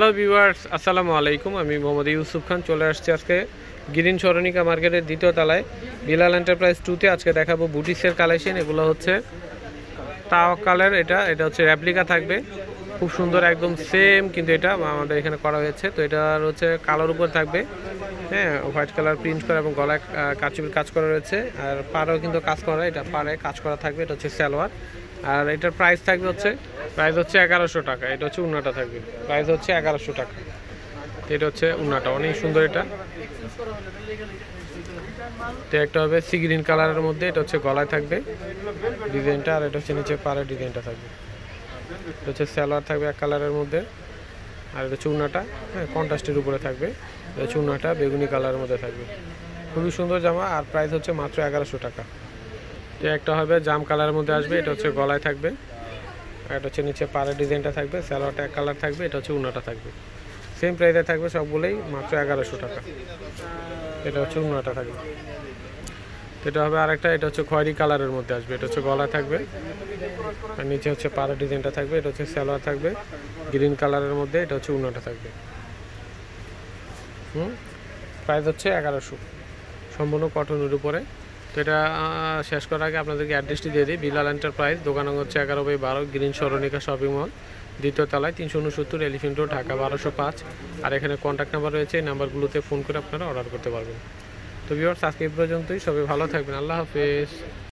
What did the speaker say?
Hello viewers আসসালামু আলাইকুম। আমি মোহাম্মদ ইউসুফ খান। চলে আসছি আজকে গিরিন সরণিকা মার্কেটের দ্বিতীয় তলায়। বিলাল এন্টারপ্রাইজ টুতে আজকে দেখাবো বুটিক্সের কালেকশন। এগুলো হচ্ছে তাওয়াকালের এটা। এটা হচ্ছে র্যাপ্লিকা থাকবে। খুব সুন্দর, একদম সেম কিন্তু এটা আমাদের এখানে করা হয়েছে। তো এটার হচ্ছে কালোর উপর থাকবে। হ্যাঁ হোয়াইট কালার প্রিন্ট করা এবং গলায় কাচুপির কাজ করা রয়েছে। আর পাড়েও কিন্তু কাজ করা, এটা পাড়ে কাজ করা থাকবে। এটা হচ্ছে সালোয়ার। আর এটার প্রাইস থাকবে হচ্ছে প্রাইস হচ্ছে এগারোশো টাকা। এটা হচ্ছে উন্নাটা থাকবে। প্রাইস হচ্ছে এগারোশো টাকা। এটা হচ্ছে উন্নাটা। অনেক সুন্দর এটা। তো একটা হবে সি গ্রিন কালারের মধ্যে। এটা হচ্ছে গলায় থাকবে ডিজাইনটা। আর এটা হচ্ছে নিচে পাড়ের ডিজাইনটা থাকবে। এটা হচ্ছে স্যালোয়ার থাকবে এক কালারের মধ্যে। আর এটা উন্নাটা। হ্যাঁ কন্ট্রাস্টের উপরে থাকবে। এটা হচ্ছে বেগুনি কালারের মধ্যে থাকবে। খুবই সুন্দর জামা। আর প্রাইস হচ্ছে মাত্র এগারোশো টাকা। তো একটা হবে, জাম কালারের মধ্যে আসবে, এটা হচ্ছে গলায় থাকবে। আর এটা হচ্ছে নিচে পাড়ের ডিজাইনটা থাকবে স্যালোয়ারটা এক কালার থাকবে, এটা হচ্ছে উন্নাটা থাকবে। সেম প্রাইসে থাকবে সবগুলোই, মাত্র এগারোশো টাকা। এটা হচ্ছে উনাটা থাকবে। এটা হবে আরেকটা, এটা হচ্ছে খয়েরি কালারের মধ্যে আসবে, এটা হচ্ছে গলা থাকবে। আর নিচে হচ্ছে পাড়ের ডিজাইনটা থাকবে, এটা হচ্ছে স্যালোয়ার থাকবে। গ্রিন কালারের মধ্যে এটা হচ্ছে উন্নাটা থাকবে। হুম? প্রাইস হচ্ছে এগারোশো। সম্পূর্ণ কটনের উপরে। তো এটা শেষ করার আগে আপনাদেরকে অ্যাড্রেসটি দিয়ে দিই। বিলাল এন্টারপ্রাইজ, দোকান হচ্ছে এগারো বাই বারো, গ্রিন সরণিকা শপিং মল, দ্বিতীয় তলায় তিনশো উনসত্তর এলিফেন্ট রোড, ঢাকা বারোশো পাঁচ। আর এখানে কন্ট্যাক্ট নাম্বার রয়েছে, এই নাম্বারগুলোতে ফোন করে আপনারা অর্ডার করতে পারবেন। তো ভিউয়ার্স আজকে এই পর্যন্তই। সবাই ভালো থাকবেন। আল্লাহ হাফেজ।